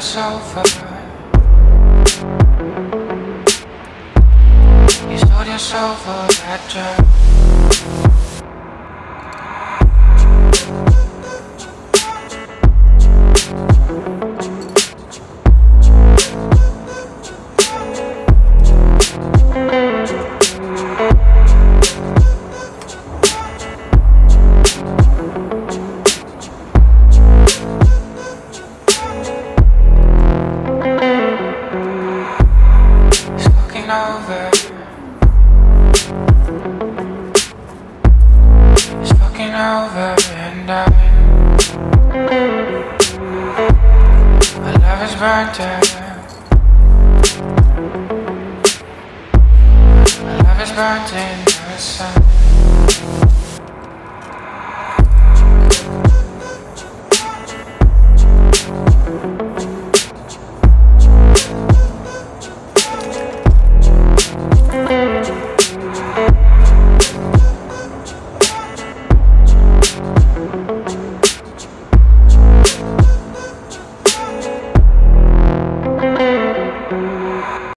us over. You sold us over at looking over. It's fucking over and I My love is burnt out My love is burnt in